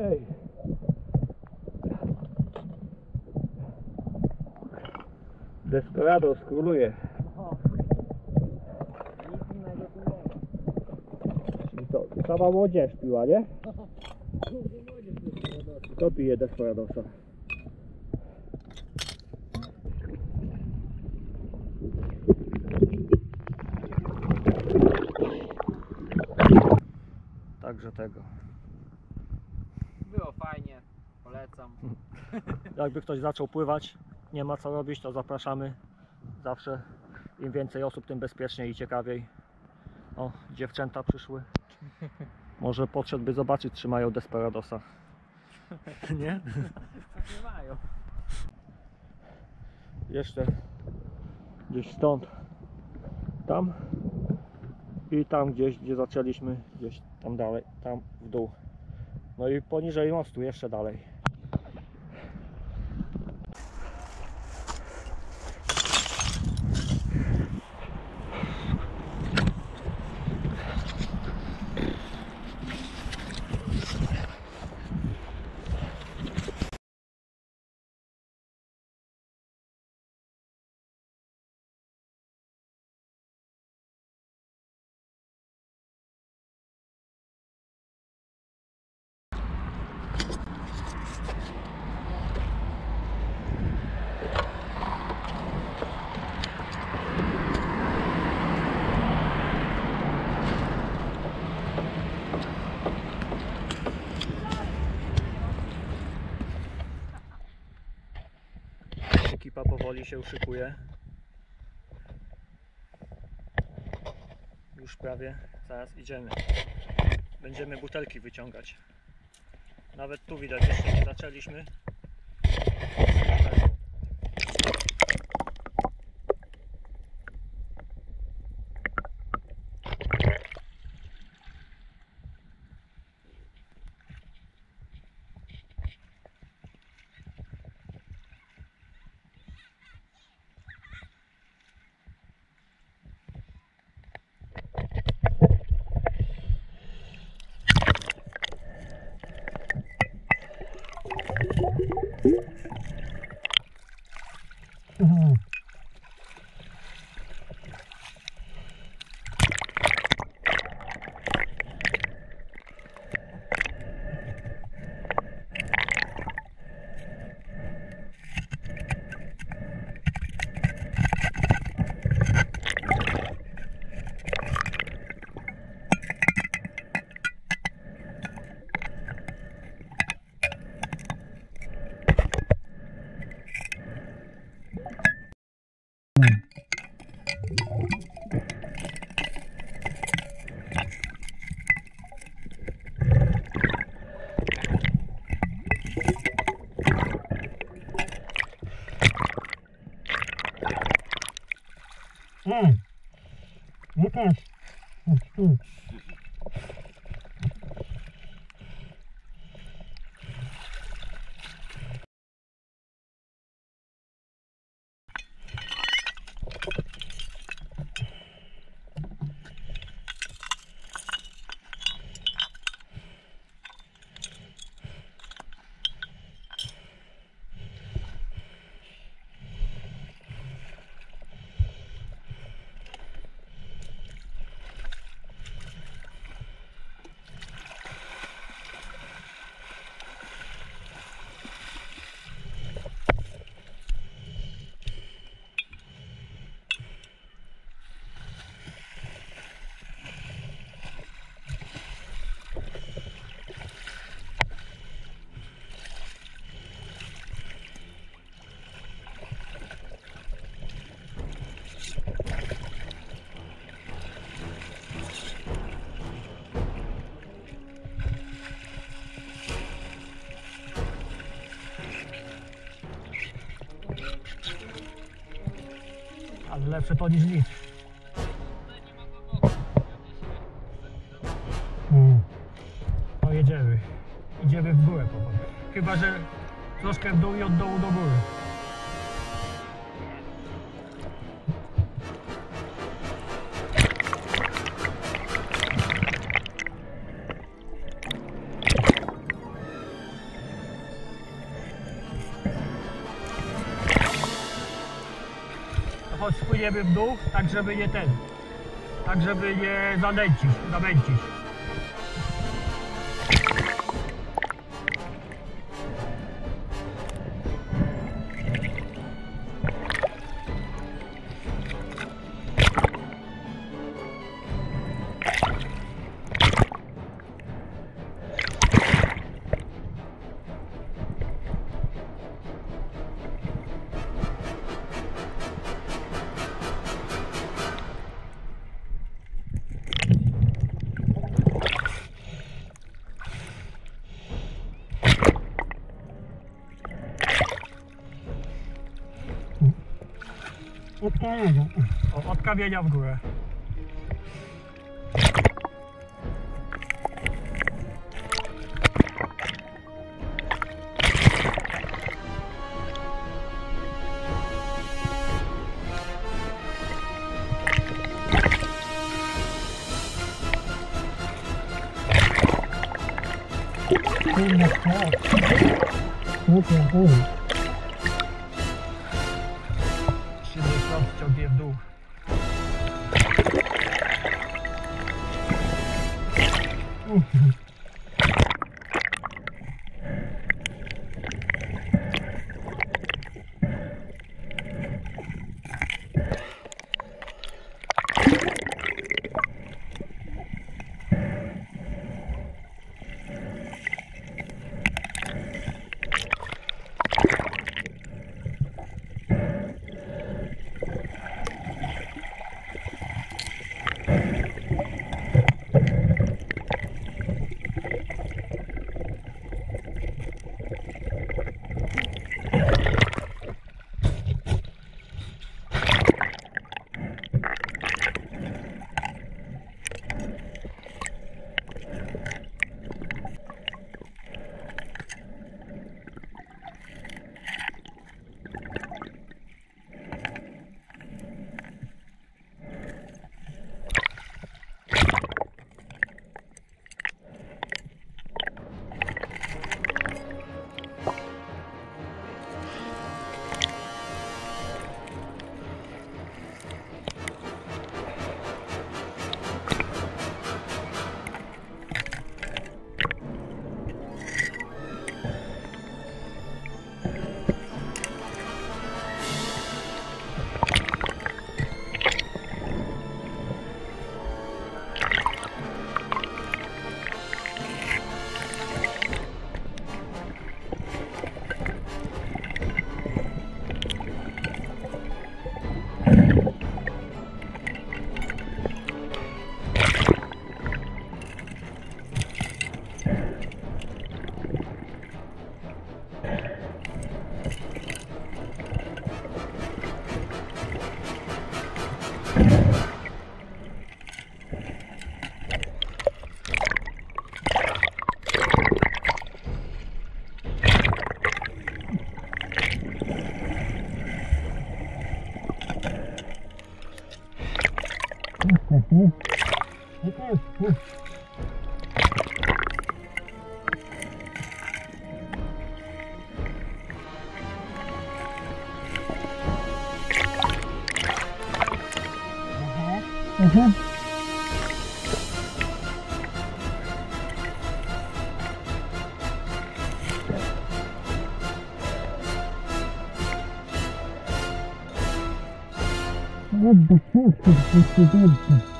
Okej. Desperado skróluje. Czyli to, sama młodzież piła, nie? Kto pije Desperadosa? Także tego. Było fajnie, polecam. Jakby ktoś zaczął pływać, nie ma co robić, to zapraszamy. Zawsze im więcej osób, tym bezpieczniej i ciekawiej. O, dziewczęta przyszły. Może podszedłby zobaczyć, czy mają Desperadosa. Nie? Nie mają. Jeszcze gdzieś stąd, tam i tam gdzieś, gdzie zaczęliśmy, gdzieś tam dalej, tam w dół. No i poniżej mostu jeszcze dalej. Powoli się uszykuje. Już prawie, zaraz idziemy. Będziemy butelki wyciągać. Nawet tu widać, jeszcze nie zaczęliśmy. Lepsze to niż nic. Mm. No jedziemy. Idziemy w górę. Chyba, że troszkę w dół i od dołu do góry. Spłyniemy w dół, tak żeby nie ten, tak żeby nie zanęcić, zamęcić. Od kamienia w górę. Kurwa, tak. Super, kurwa. Mhm. Oby wszystko wszystko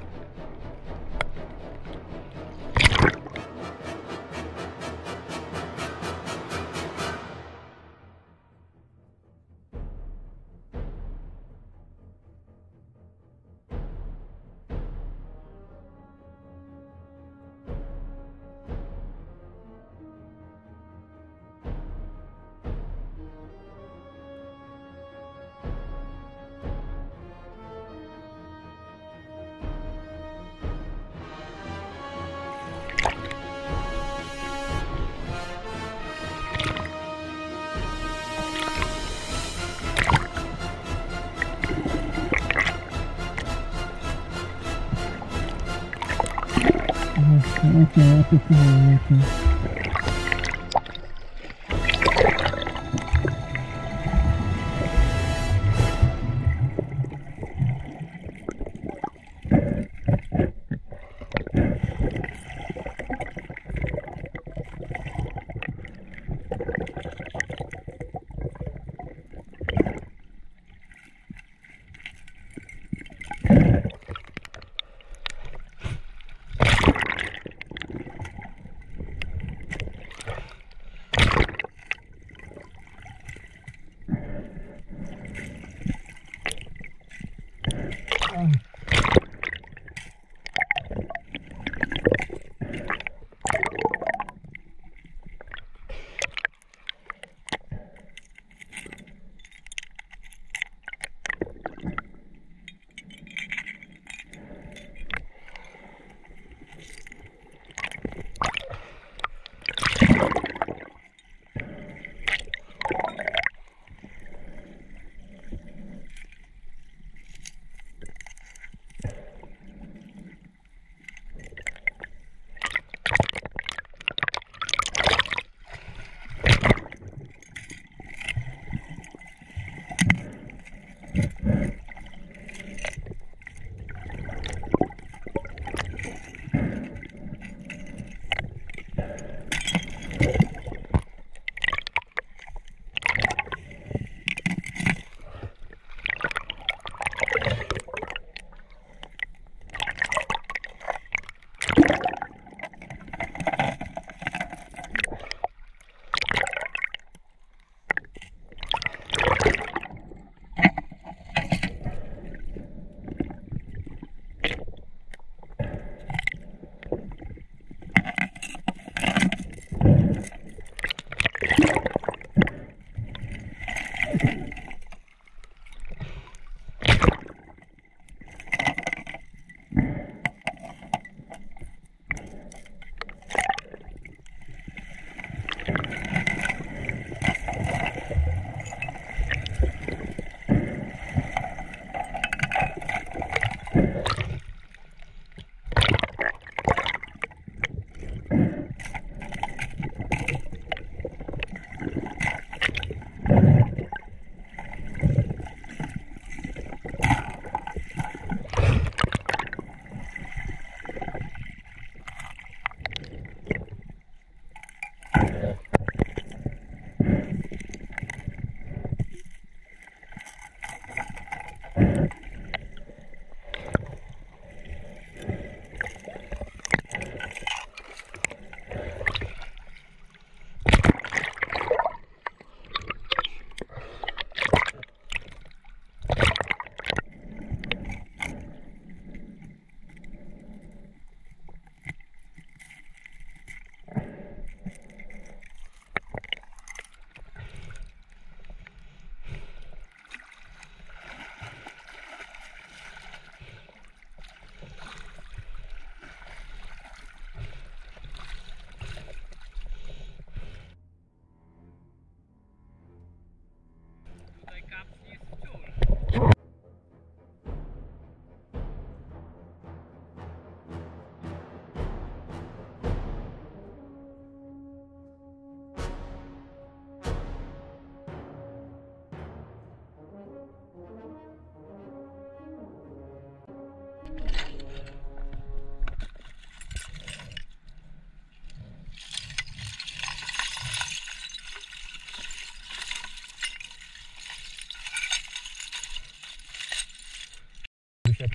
До свидания.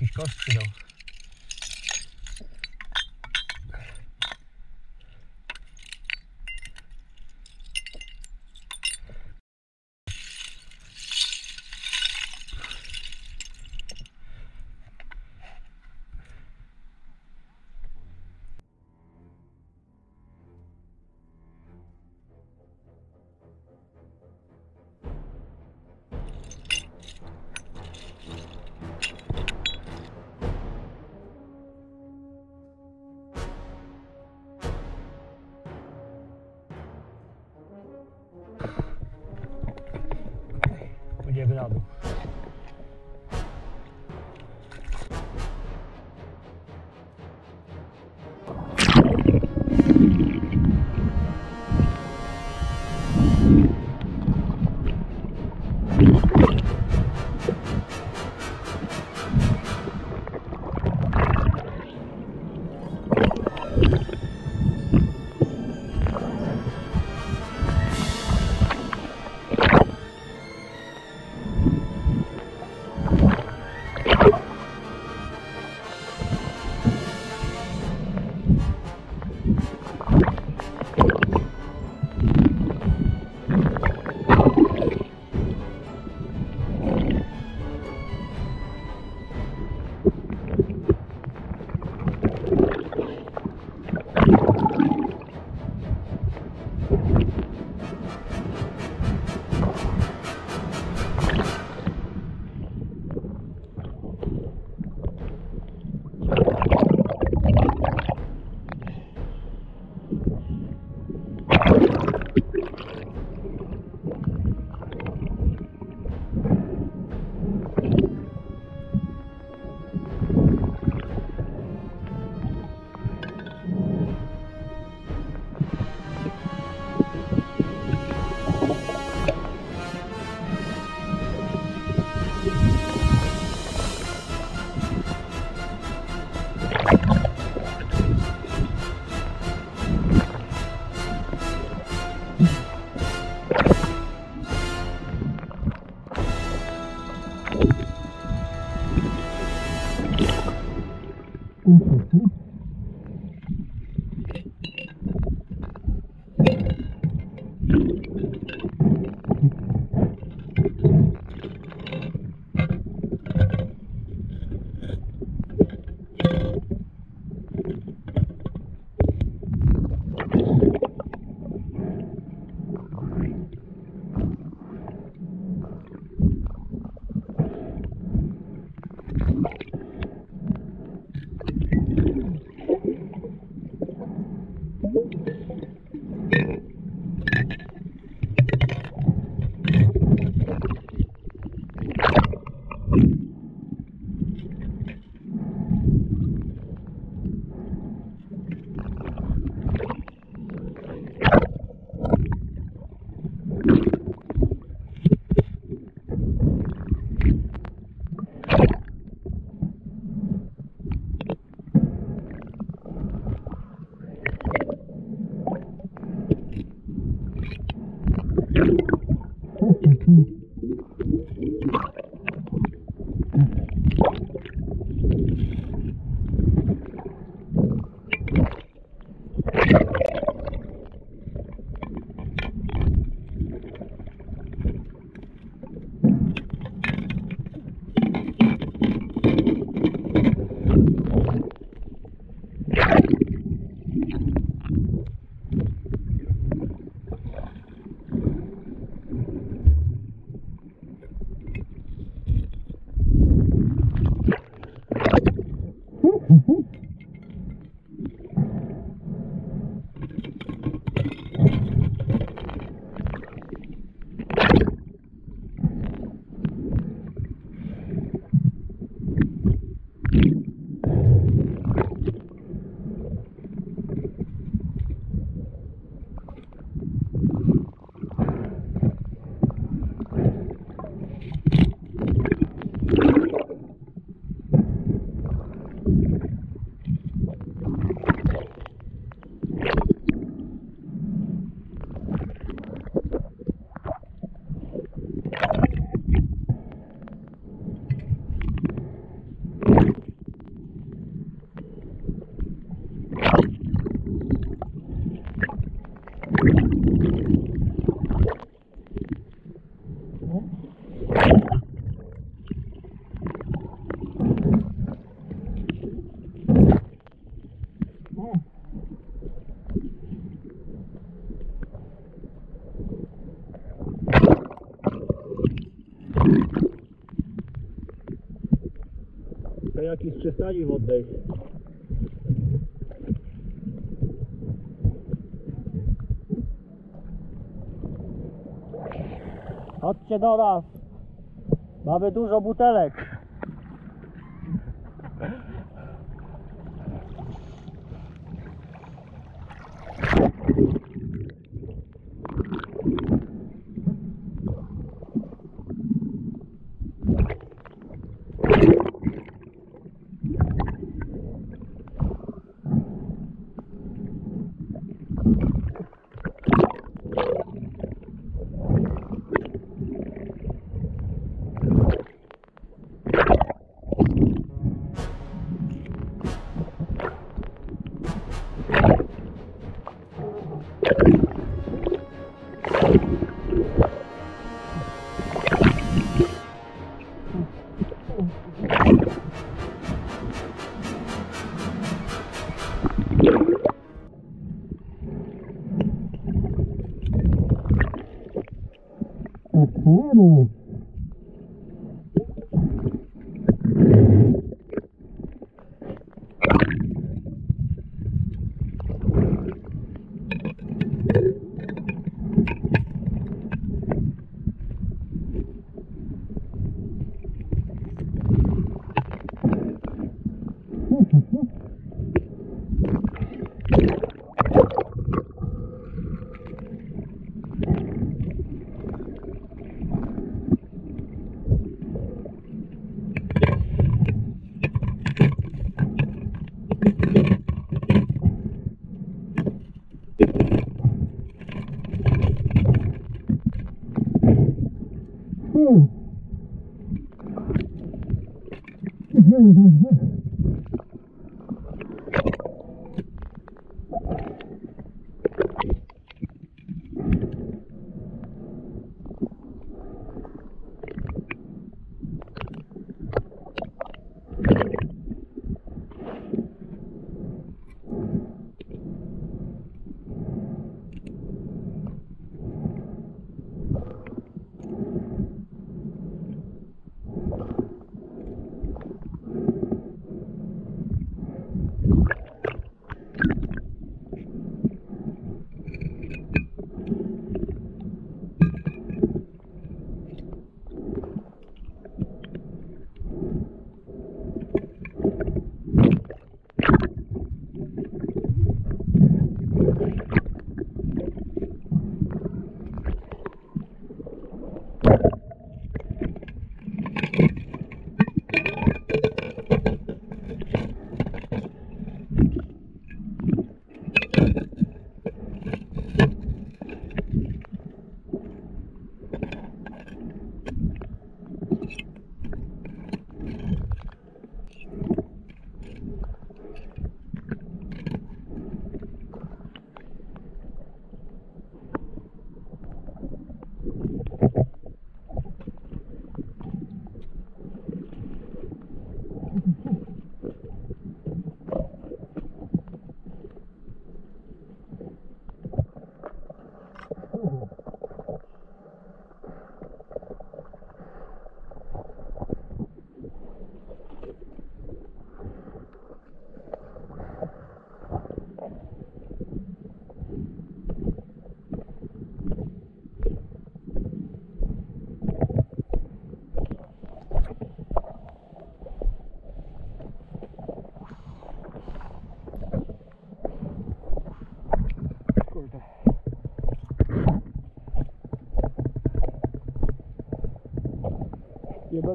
Jakiś kosz przydał. Taki z przystani wodnej. Chodźcie do nas. Mamy dużo butelek. Nie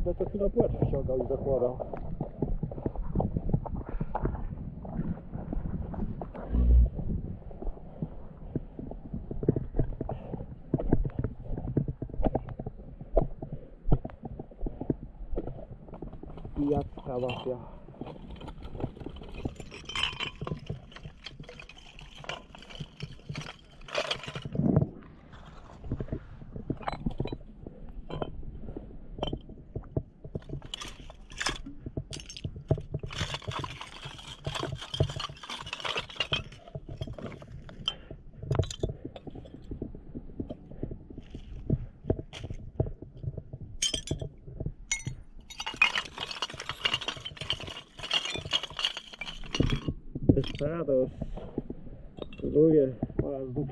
będę to chwilę płeć wciągał i zakładał.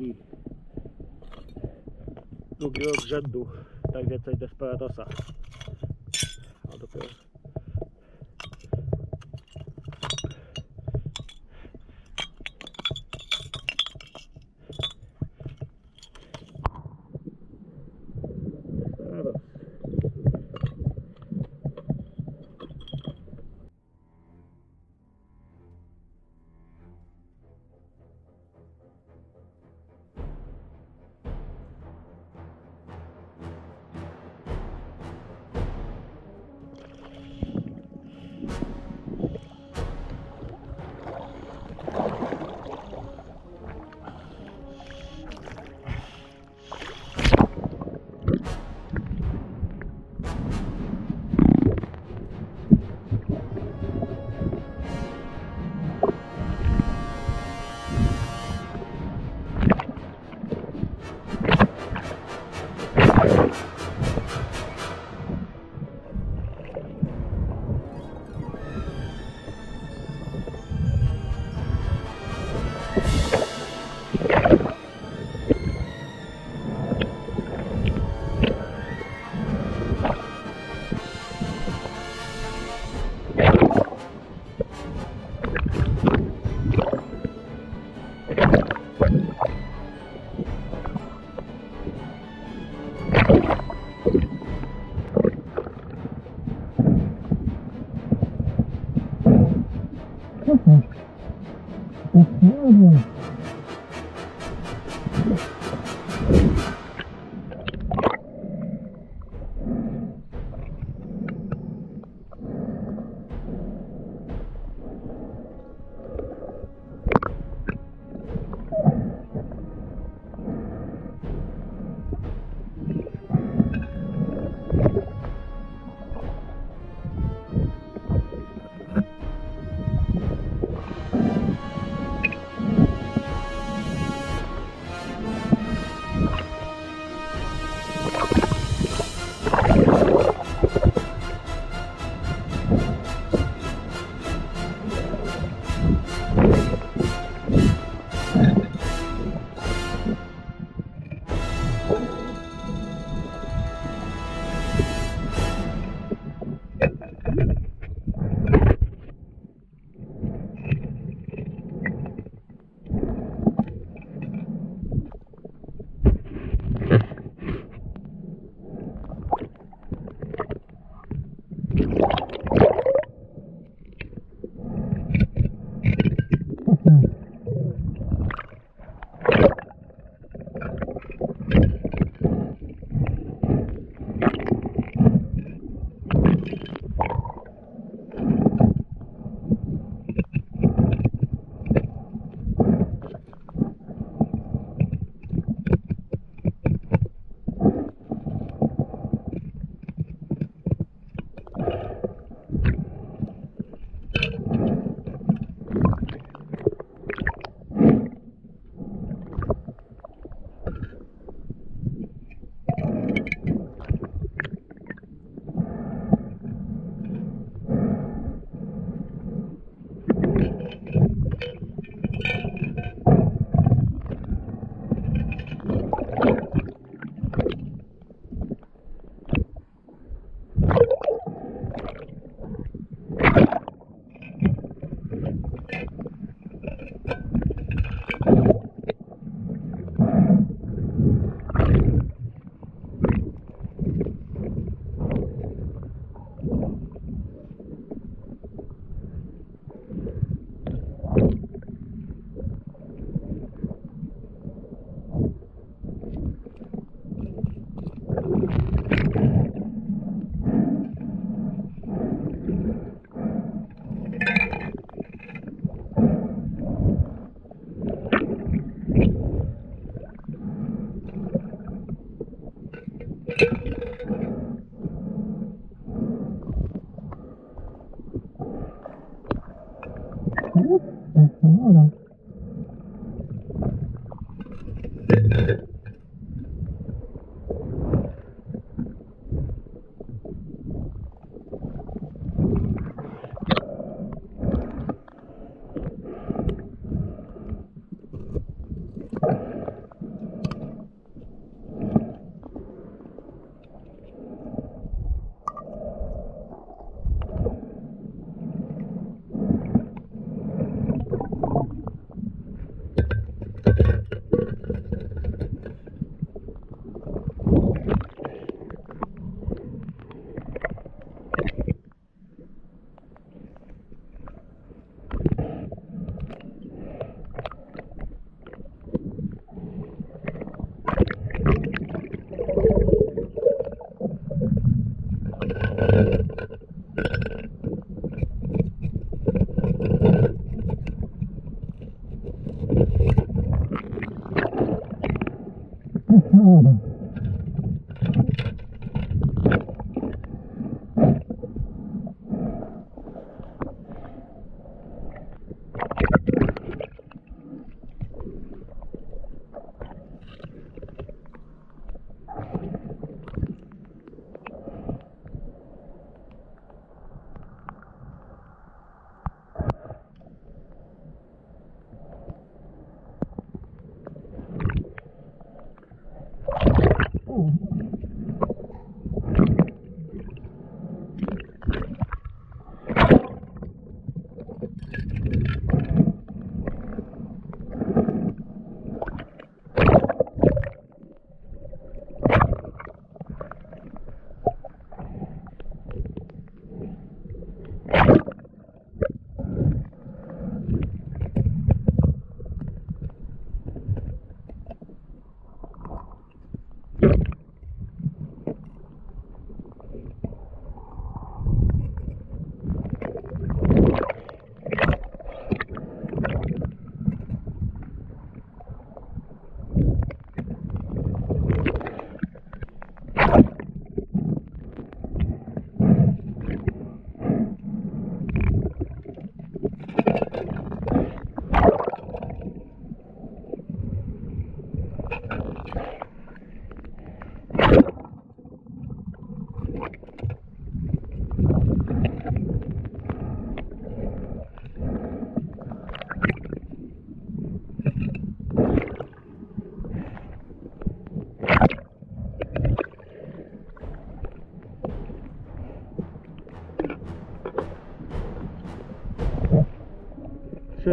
Drugi. Drugi rok rzędu. Tak więcej Desperadosa. A dopiero.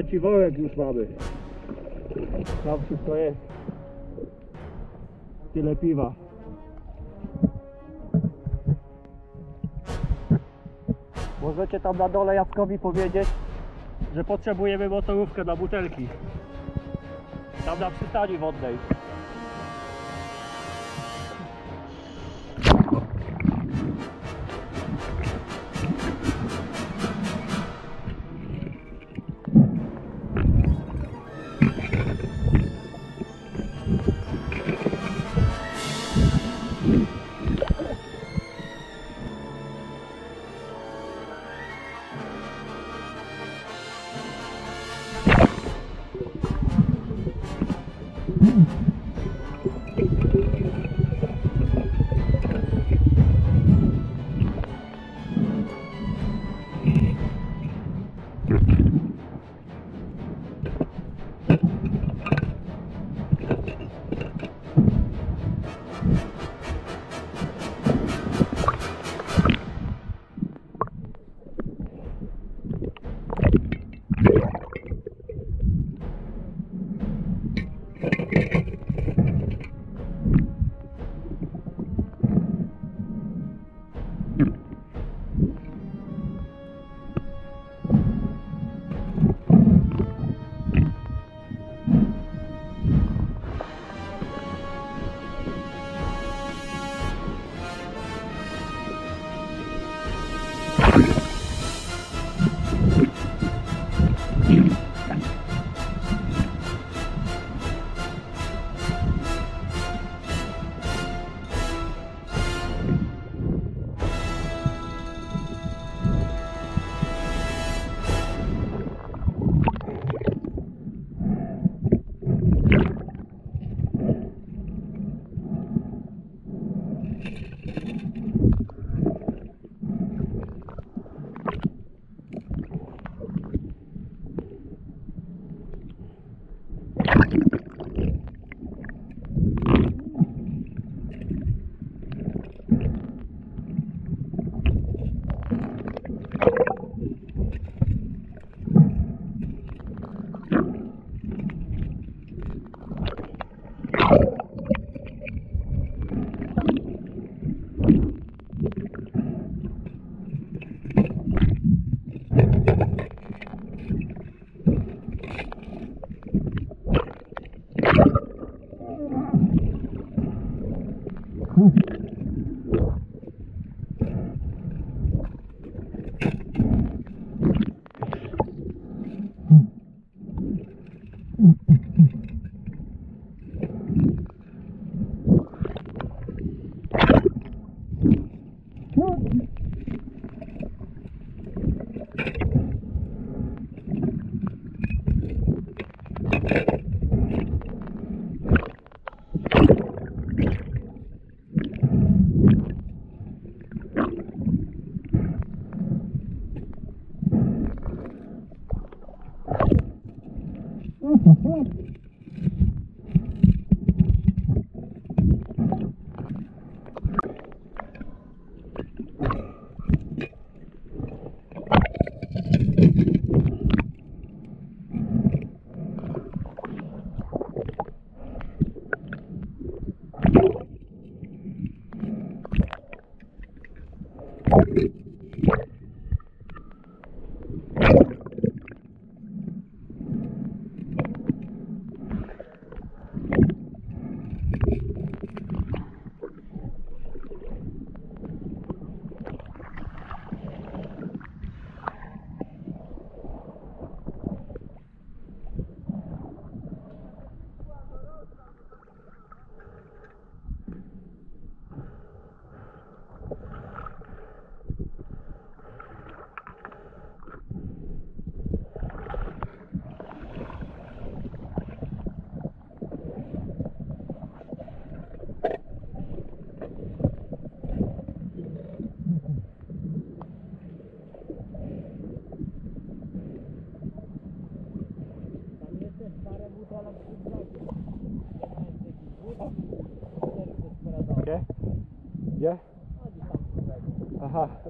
Trzeci worek już mamy. Tam wszystko jest. Tyle piwa. Możecie tam na dole Jackowi powiedzieć, że potrzebujemy motorówkę na butelki. Tam na przystani wodnej.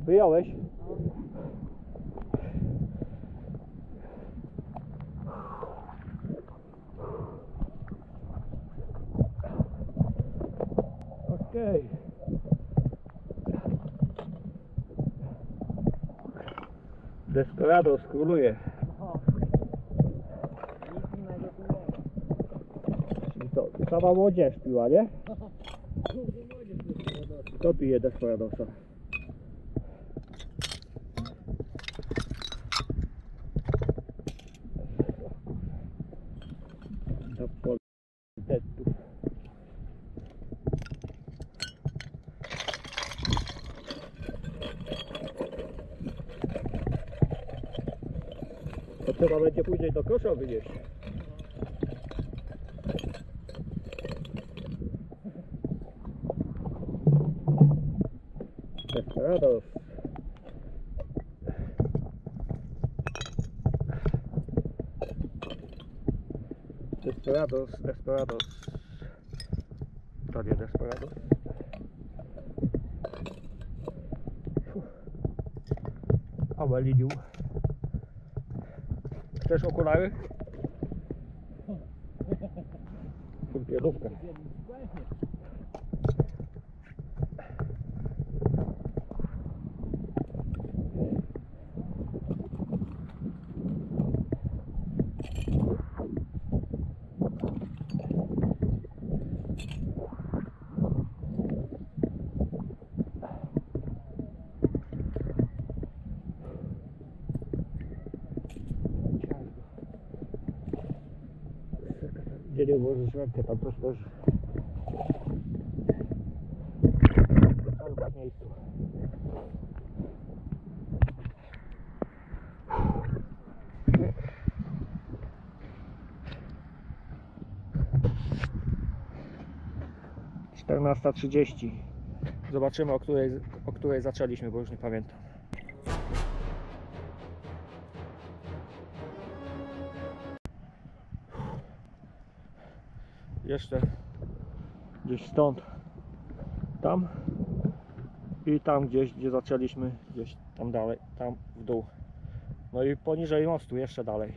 Wyjąłeś? Okej. Desperado skróluje. Czyli to cała młodzież piła, nie? Kto pije Desperadosa? Będzie później do kosza wynieść. Desperados. Desperados, Desperados. To nie Desperados. Amaliniu. der Schokolade. Chcesz dir Kupię an. Rękę, tam coś. Albo w miejscu. Czternasta trzydzieści. Zobaczymy o której, o której zaczęliśmy, bo już nie pamiętam. Jeszcze gdzieś stąd tam i tam gdzieś gdzie zaczęliśmy gdzieś tam dalej tam w dół. No i poniżej mostu jeszcze dalej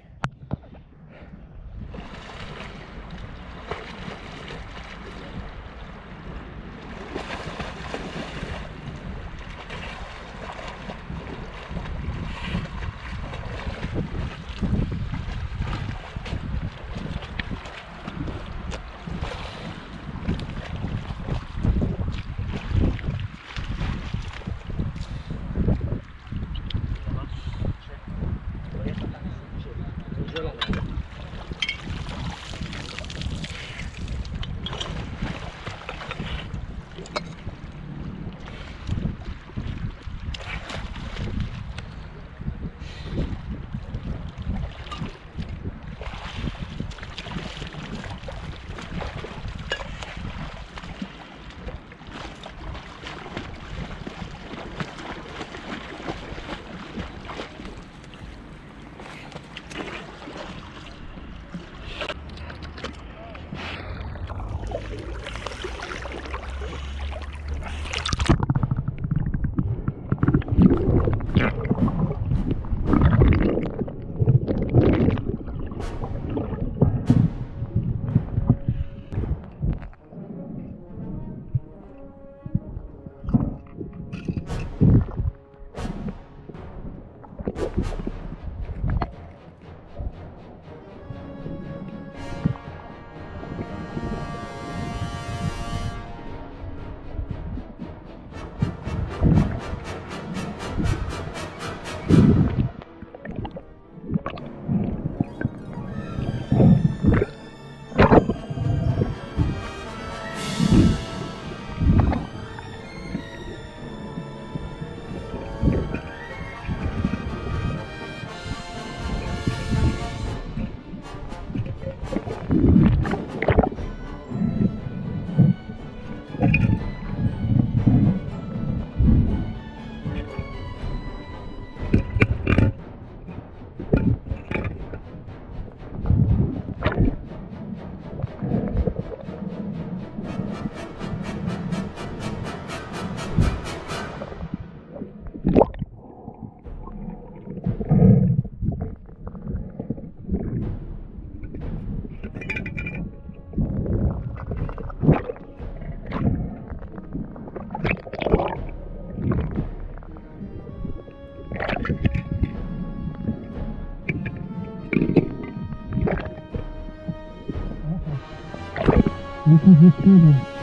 muchas estrellas.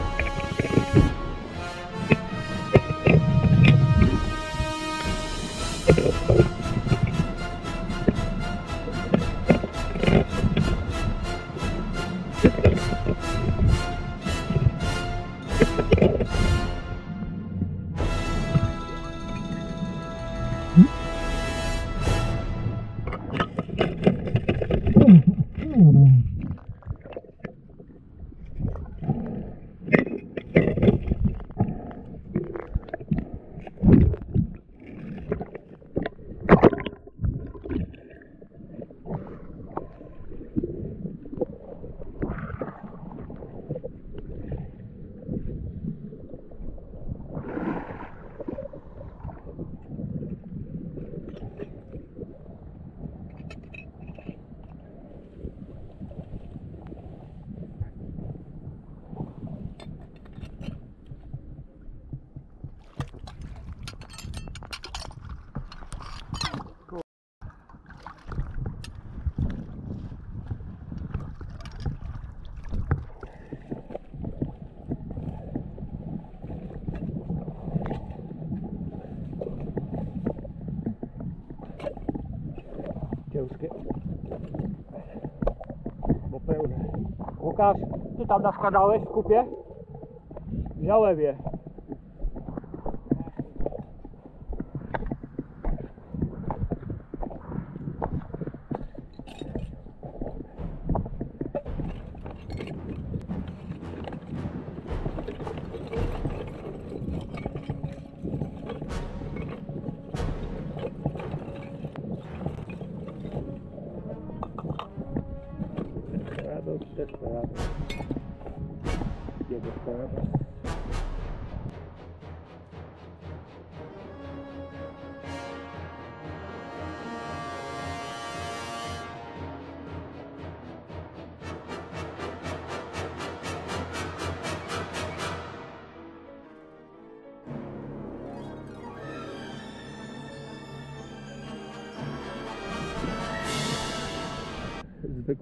Łukasz, ty tam nawkładałeś w kupie? Wziąłem je.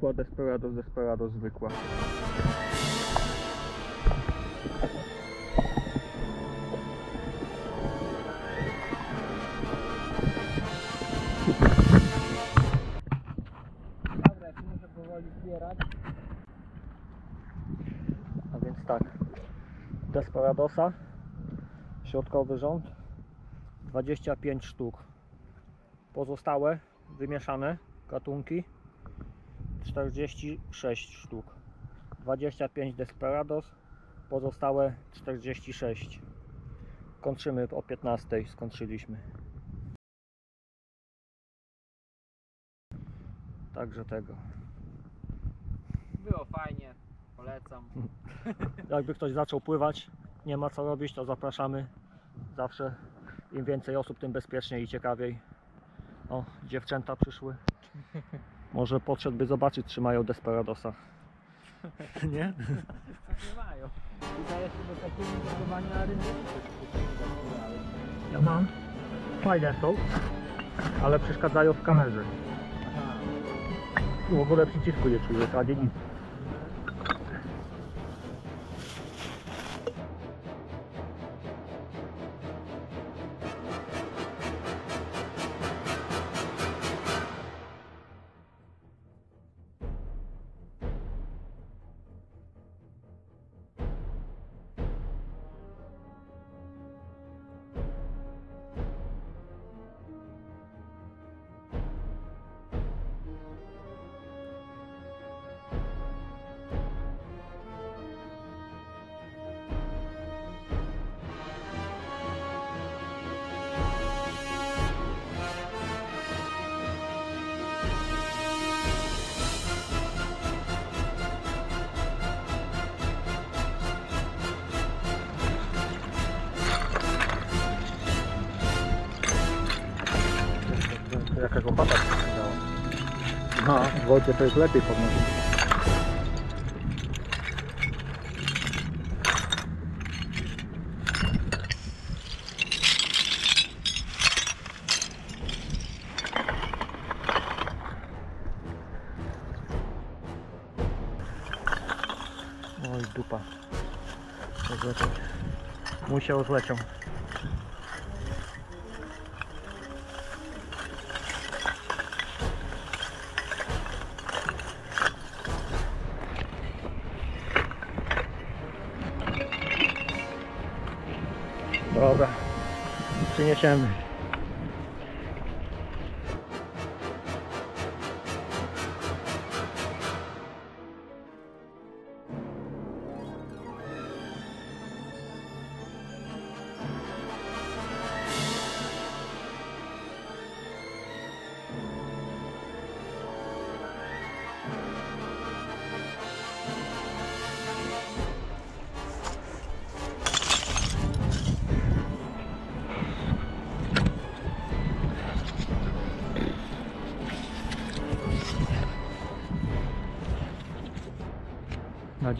Zwykła Desperados, Desperados zwykła. A więc tak, Desperadosa, środkowy rząd, 25 sztuk. Pozostałe wymieszane gatunki 46 sztuk. 25 Desperados, pozostałe 46. Kończymy o 15, skończyliśmy. Także tego. Było fajnie, polecam. jakby ktoś zaczął pływać, nie ma co robić, to zapraszamy. Zawsze im więcej osób, tym bezpieczniej i ciekawiej. O, dziewczęta przyszły. Może podszedłby zobaczyć, czy mają Desperadosa. Nie? Nie mają. Tutaj do takiego rynku Ja mam. Fajne są, ale przeszkadzają w kamerze. W ogóle przycisku nie czuję, a nie nic. No, w wodzie to jest lepiej podnosić. Oj, dupa. Rozleciał. Mój Hashem.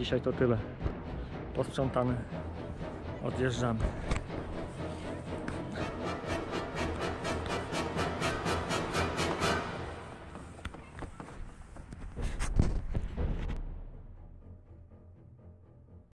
Dzisiaj to tyle. Posprzątane. Odjeżdżamy.